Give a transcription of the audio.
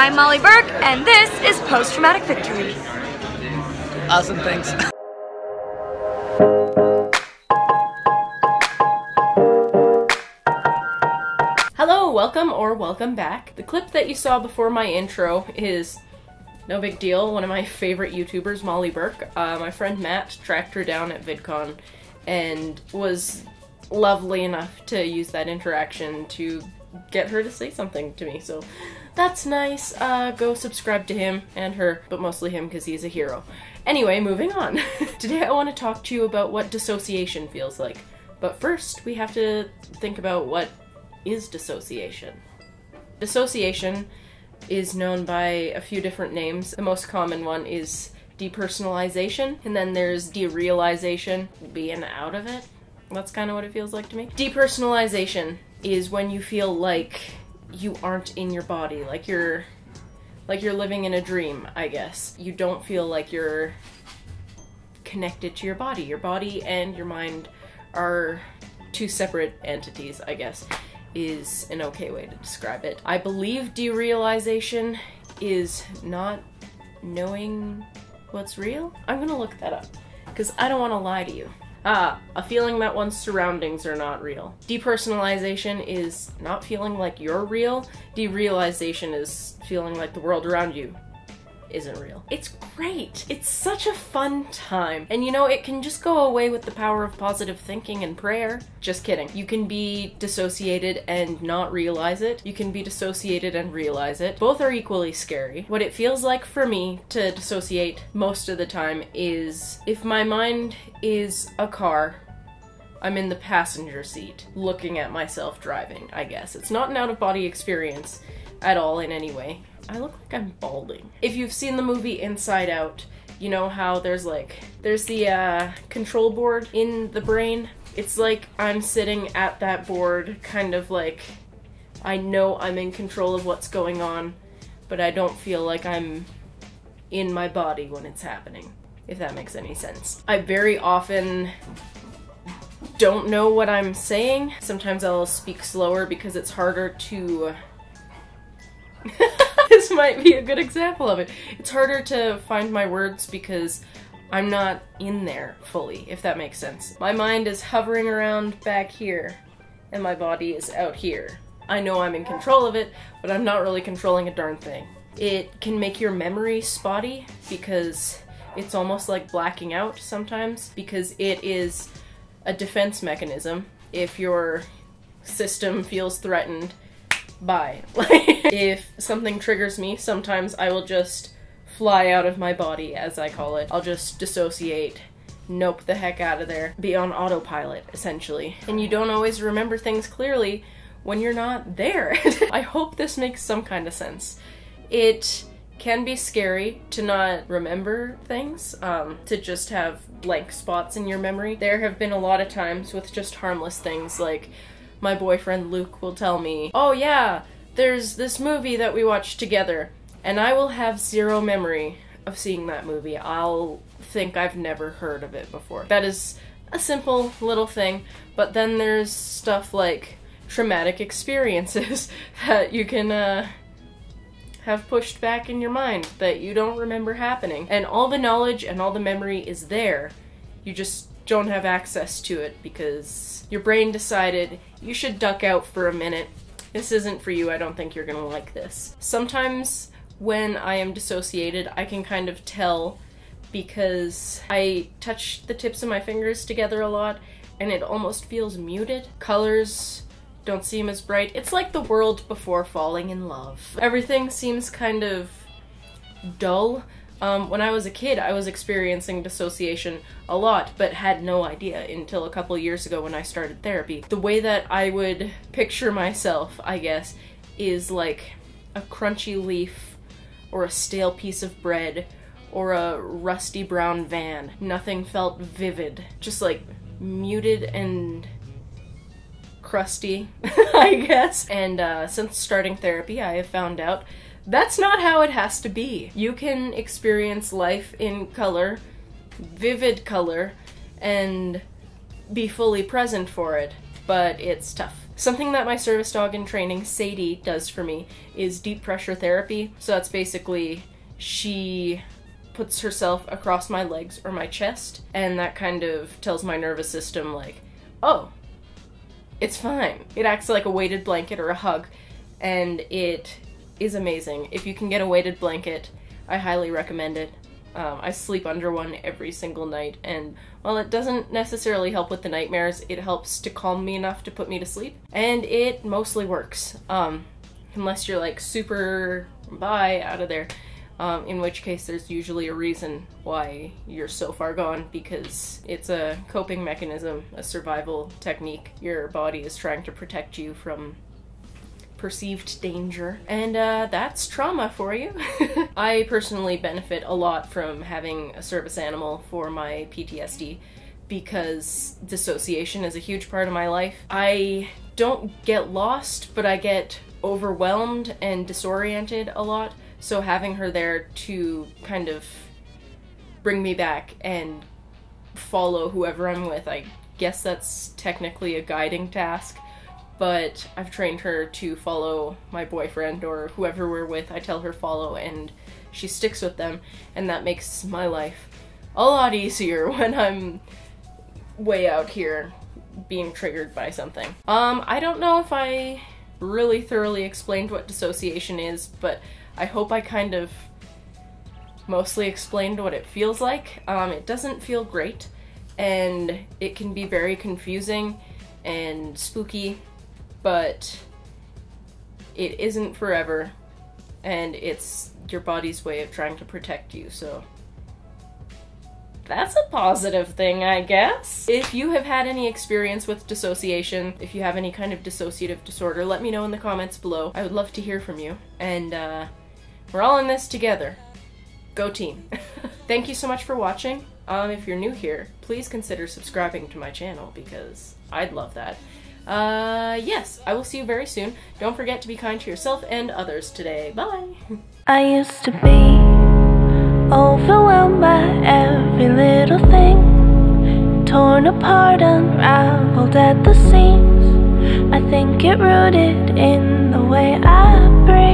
I'm Molly Burke, and this is Post Traumatic Victory. Awesome, thanks. Hello, welcome or welcome back. The clip that you saw before my intro is no big deal. One of my favorite YouTubers, Molly Burke. Uh, my friend Matt tracked her down at VidCon and was lovely enough to use that interaction to get her to say something to me. So that's nice. Uh, go subscribe to him and her, but mostly him because he's a hero. Anyway, moving on. Today I want to talk to you about what dissociation feels like. But first, we have to think about what is dissociation. Dissociation is known by a few different names. The most common one is depersonalization, and then there's derealization, being out of it. That's kind of what it feels like to me. Depersonalization is when you feel like you aren't in your body, like you're like you're living in a dream, I guess. You don't feel like you're connected to your body. Your body and your mind are two separate entities, I guess, is an okay way to describe it. I believe derealization is not knowing what's real. I'm gonna look that up because I don't want to lie to you. Ah, a feeling that one's surroundings are not real. Depersonalization is not feeling like you're real. Derealization is feeling like the world around you isn't real. It's great. It's such a fun time. And you know, it can just go away with the power of positive thinking and prayer. Just kidding. You can be dissociated and not realize it. You can be dissociated and realize it. Both are equally scary. What it feels like for me to dissociate most of the time is if my mind is a car I'm in the passenger seat looking at myself driving, I guess. It's not an out of body experience at all in any way. I look like I'm balding. If you've seen the movie Inside Out, you know how there's like, there's the uh, control board in the brain. It's like I'm sitting at that board, kind of like I know I'm in control of what's going on, but I don't feel like I'm in my body when it's happening, if that makes any sense. I very often don't know what I'm saying. Sometimes I'll speak slower because it's harder to this might be a good example of it. It's harder to find my words because I'm not in there fully, if that makes sense. My mind is hovering around back here, and my body is out here. I know I'm in control of it, but I'm not really controlling a darn thing. It can make your memory spotty because it's almost like blacking out sometimes because it is a defense mechanism. If your system feels threatened, bye. if something triggers me, sometimes I will just fly out of my body, as I call it. I'll just dissociate, nope the heck out of there, be on autopilot, essentially. And you don't always remember things clearly when you're not there. I hope this makes some kind of sense. It can be scary to not remember things, um, to just have blank spots in your memory. There have been a lot of times with just harmless things like my boyfriend Luke will tell me, oh yeah, there's this movie that we watched together, and I will have zero memory of seeing that movie. I'll think I've never heard of it before. That is a simple little thing, but then there's stuff like traumatic experiences that you can uh, have pushed back in your mind that you don't remember happening. And all the knowledge and all the memory is there. You just don't have access to it because your brain decided you should duck out for a minute. This isn't for you, I don't think you're gonna like this. Sometimes when I am dissociated, I can kind of tell because I touch the tips of my fingers together a lot and it almost feels muted. Colors don't seem as bright. It's like the world before falling in love. Everything seems kind of dull. Um, when I was a kid, I was experiencing dissociation a lot, but had no idea until a couple years ago when I started therapy. The way that I would picture myself, I guess, is like a crunchy leaf or a stale piece of bread or a rusty brown van. Nothing felt vivid, just like muted and crusty, I guess. And uh, since starting therapy, I have found out that's not how it has to be. You can experience life in color, vivid color, and be fully present for it, but it's tough. Something that my service dog in training, Sadie, does for me is deep pressure therapy. So that's basically she puts herself across my legs or my chest, and that kind of tells my nervous system, like, oh, it's fine. It acts like a weighted blanket or a hug, and it is amazing. If you can get a weighted blanket, I highly recommend it. Um, I sleep under one every single night, and while it doesn't necessarily help with the nightmares, it helps to calm me enough to put me to sleep, and it mostly works. Um, unless you're like super bye out of there, um, in which case there's usually a reason why you're so far gone because it's a coping mechanism, a survival technique. Your body is trying to protect you from perceived danger. And uh, that's trauma for you. I personally benefit a lot from having a service animal for my PTSD because dissociation is a huge part of my life. I don't get lost, but I get overwhelmed and disoriented a lot. So having her there to kind of bring me back and follow whoever I'm with, I guess that's technically a guiding task but I've trained her to follow my boyfriend or whoever we're with. I tell her follow and she sticks with them and that makes my life a lot easier when I'm way out here being triggered by something. Um, I don't know if I really thoroughly explained what dissociation is, but I hope I kind of mostly explained what it feels like. Um, it doesn't feel great and it can be very confusing and spooky but it isn't forever and it's your body's way of trying to protect you so that's a positive thing, I guess. If you have had any experience with dissociation, if you have any kind of dissociative disorder, let me know in the comments below. I would love to hear from you. And uh, we're all in this together. Go team. Thank you so much for watching. Um, if you're new here, please consider subscribing to my channel because I'd love that. Uh, yes, I will see you very soon. Don't forget to be kind to yourself and others today. Bye! I used to be overwhelmed by every little thing, torn apart, unraveled at the seams. I think it rooted in the way I breathe.